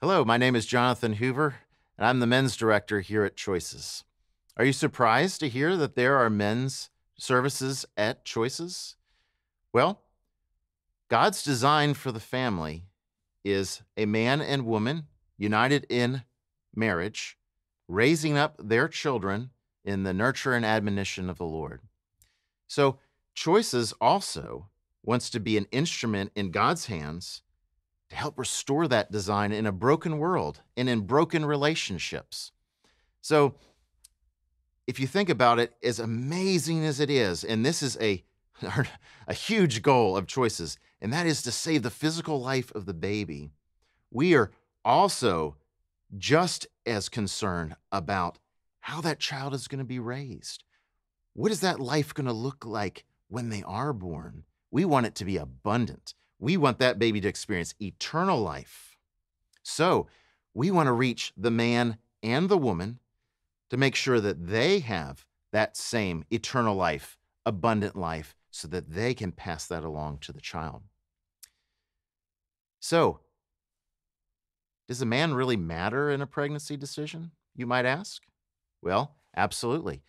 Hello, my name is Jonathan Hoover, and I'm the men's director here at Choices. Are you surprised to hear that there are men's services at Choices? Well, God's design for the family is a man and woman united in marriage, raising up their children in the nurture and admonition of the Lord. So, Choices also wants to be an instrument in God's hands to help restore that design in a broken world and in broken relationships. So, if you think about it, as amazing as it is, and this is a, a huge goal of choices, and that is to save the physical life of the baby, we are also just as concerned about how that child is going to be raised. What is that life going to look like when they are born? We want it to be abundant. We want that baby to experience eternal life. So we want to reach the man and the woman to make sure that they have that same eternal life, abundant life, so that they can pass that along to the child. So, does a man really matter in a pregnancy decision, you might ask? Well, absolutely.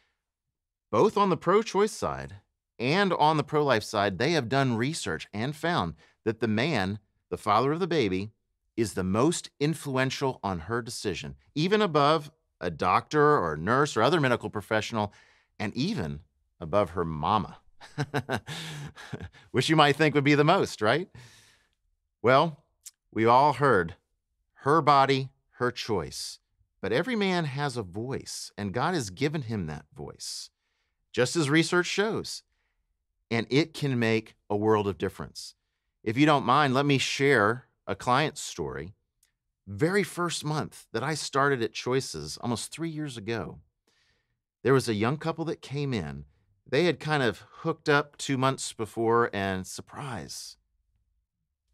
Both on the pro choice side and on the pro life side, they have done research and found that the man, the father of the baby, is the most influential on her decision, even above a doctor or nurse or other medical professional, and even above her mama, which you might think would be the most, right? Well, we all heard her body, her choice. But every man has a voice, and God has given him that voice, just as research shows. And it can make a world of difference. If you don't mind, let me share a client's story. Very first month that I started at Choices almost three years ago, there was a young couple that came in. They had kind of hooked up two months before, and surprise,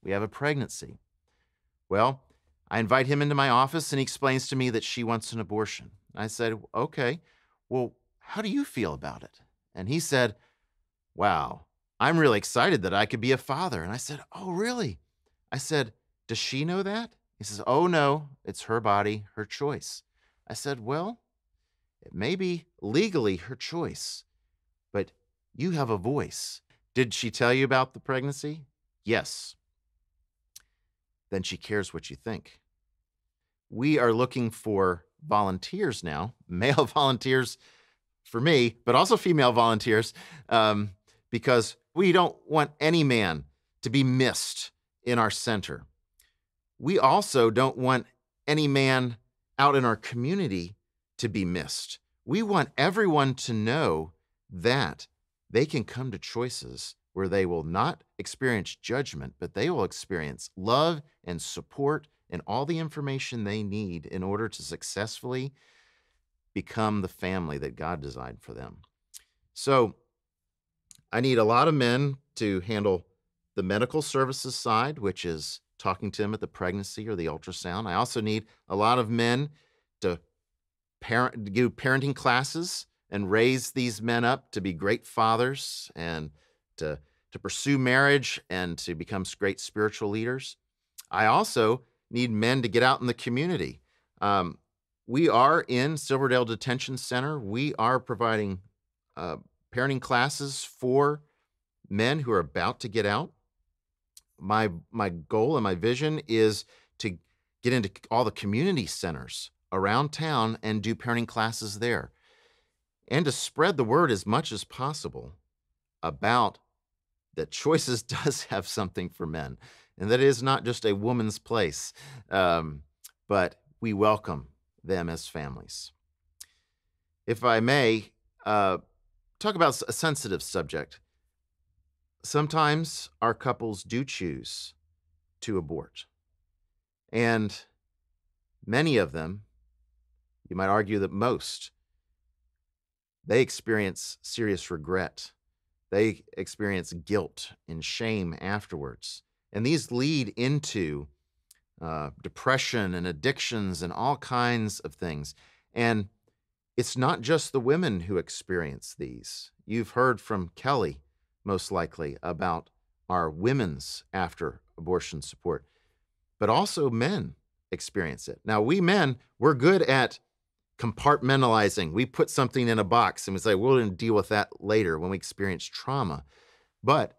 we have a pregnancy. Well, I invite him into my office and he explains to me that she wants an abortion. I said, Okay, well, how do you feel about it? And he said, Wow, I'm really excited that I could be a father. And I said, Oh, really? I said, Does she know that? He says, Oh, no, it's her body, her choice. I said, Well, it may be legally her choice, but you have a voice. Did she tell you about the pregnancy? Yes. Then she cares what you think. We are looking for volunteers now, male volunteers for me, but also female volunteers, um, because we don't want any man to be missed in our center. We also don't want any man out in our community to be missed. We want everyone to know that they can come to choices where they will not experience judgment, but they will experience love and support and all the information they need in order to successfully become the family that God designed for them. So, I need a lot of men to handle the medical services side, which is talking to them at the pregnancy or the ultrasound. I also need a lot of men to parent, do parenting classes and raise these men up to be great fathers and to, to pursue marriage and to become great spiritual leaders. I also need men to get out in the community. Um, we are in Silverdale Detention Center. We are providing uh, parenting classes for men who are about to get out. My my goal and my vision is to get into all the community centers around town and do parenting classes there. And to spread the word as much as possible about that choices does have something for men and that it is not just a woman's place, um, but we welcome them as families. If I may, uh, talk about a sensitive subject. Sometimes our couples do choose to abort. And many of them, you might argue that most, they experience serious regret. They experience guilt and shame afterwards. And these lead into uh, depression and addictions and all kinds of things. And it's not just the women who experience these. You've heard from Kelly, most likely, about our women's after abortion support, but also men experience it. Now, we men, we're good at compartmentalizing. We put something in a box and we say, we'll deal with that later when we experience trauma. But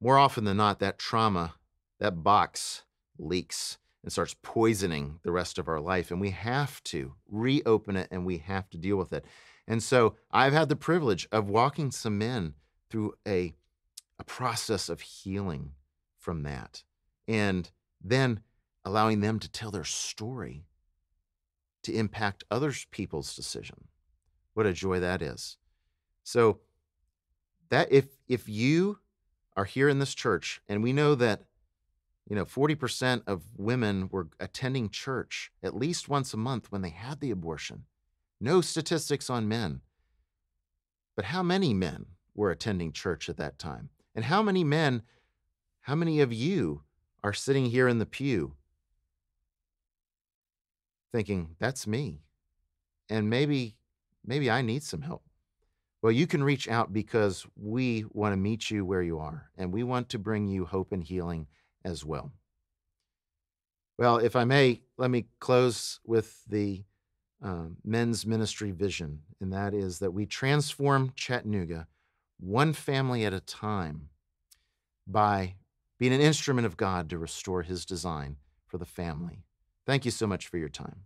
more often than not, that trauma, that box leaks and starts poisoning the rest of our life. And we have to reopen it and we have to deal with it. And so I've had the privilege of walking some men through a, a process of healing from that. And then allowing them to tell their story to impact other people's decision. What a joy that is. So that if if you are here in this church and we know that you know 40% of women were attending church at least once a month when they had the abortion. No statistics on men. But how many men were attending church at that time? And how many men, how many of you are sitting here in the pew thinking, that's me. And maybe, maybe I need some help. Well, you can reach out because we want to meet you where you are and we want to bring you hope and healing as well. Well, if I may, let me close with the um, men's ministry vision, and that is that we transform Chattanooga one family at a time by being an instrument of God to restore his design for the family. Thank you so much for your time.